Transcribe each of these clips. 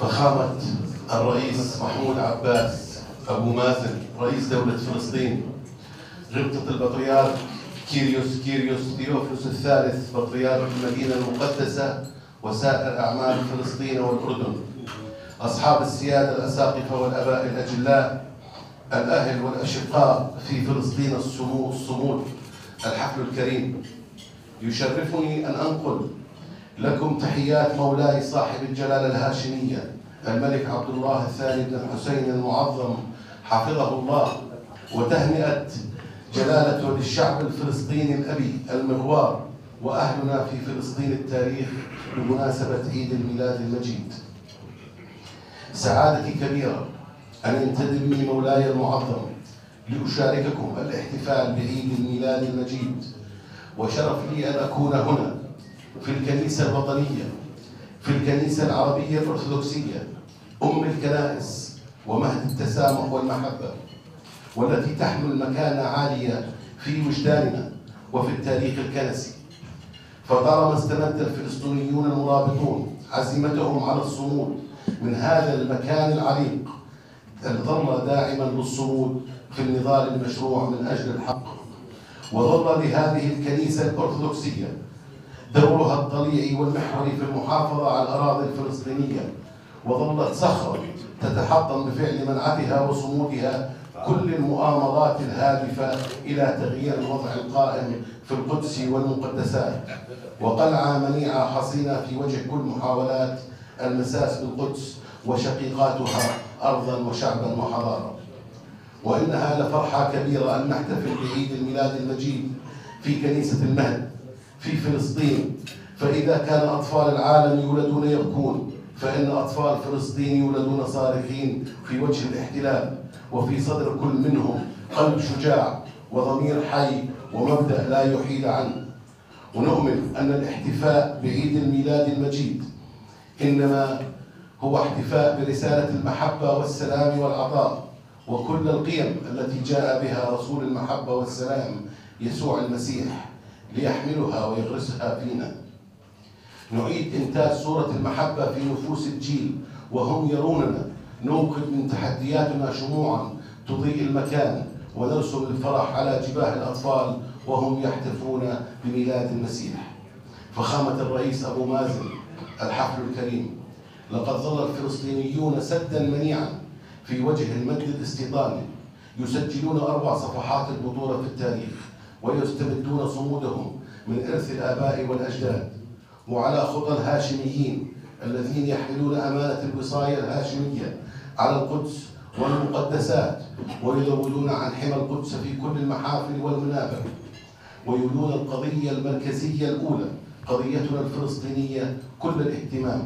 فخامة الرئيس محمود عباس أبو مازن رئيس دولة فلسطين. غبطة البطريرك كيريوس كيريوس ثيوفلوس الثالث بطريرك المدينة المقدسة وسائر أعمال فلسطين والأردن. أصحاب السيادة الأساقفة والأباء الأجلاء الأهل والأشقاء في فلسطين الصمود الحفل الكريم. يشرفني أن أنقل لكم تحيات مولاي صاحب الجلالة الهاشمية الملك عبد الله الثاني بن الحسين المعظم حفظه الله وتهنئة جلالته للشعب الفلسطيني الأبي المغوار وأهلنا في فلسطين التاريخ بمناسبة عيد الميلاد المجيد. سعادتي كبيرة أن ينتدبني مولاي المعظم لأشارككم الاحتفال بعيد الميلاد المجيد وشرف لي أن أكون هنا في الكنيسة الوطنية في الكنيسة العربية الأرثوذكسية أم الكنائس ومهد التسامح والمحبة والتي تحمل مكانة عالية في وجداننا وفي التاريخ الكنسي. فطالما استمد الفلسطينيون المرابطون عزيمتهم على الصمود من هذا المكان العريق ظل داعما للصمود في النضال المشروع من أجل الحق. وظل لهذه الكنيسة الأرثوذكسية دورها الطليعي والمحوري في المحافظة على الأراضي الفلسطينية وظلت صخرة تتحطم بفعل منعتها وصمودها كل المؤامرات الهادفة إلى تغيير الوضع القائم في القدس والمقدسات. وقلعة منيعة حصينة في وجه كل محاولات المساس بالقدس وشقيقاتها أرضا وشعبا وحضارة. وإنها لفرحة كبيرة أن نحتفل بعيد الميلاد المجيد في كنيسة المهد في فلسطين. فإذا كان أطفال العالم يولدون يبكون فإن أطفال فلسطين يولدون صارخين في وجه الاحتلال وفي صدر كل منهم قلب شجاع وضمير حي ومبدأ لا يحيد عنه. ونؤمن أن الاحتفاء بعيد الميلاد المجيد إنما هو احتفاء برسالة المحبة والسلام والعطاء وكل القيم التي جاء بها رسول المحبة والسلام يسوع المسيح. ليحملها ويغرسها فينا. نعيد إنتاج صورة المحبة في نفوس الجيل وهم يروننا. نوقد من تحدياتنا شموعا تضيء المكان ونرسم الفرح على جباه الأطفال وهم يحتفون بميلاد المسيح. فخامة الرئيس أبو مازن الحفل الكريم. لقد ظل الفلسطينيون سدا منيعا في وجه المجد الاستيطاني يسجلون أربع صفحات البطولة في التاريخ. ويستمدون صمودهم من إرث الآباء والأجداد وعلى خطى الهاشميين الذين يحملون أمانة الوصاية الهاشمية على القدس والمقدسات ويزودون عن حمى القدس في كل المحافل والمنابر ويولون القضية المركزية الأولى قضيتنا الفلسطينية كل الاهتمام.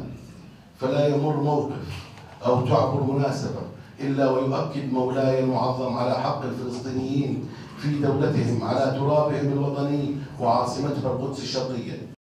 فلا يمر موقف أو تعبر مناسبة إلا ويؤكد مولاي المعظم على حق الفلسطينيين في دولتهم على ترابهم الوطني وعاصمتها القدس الشرقية.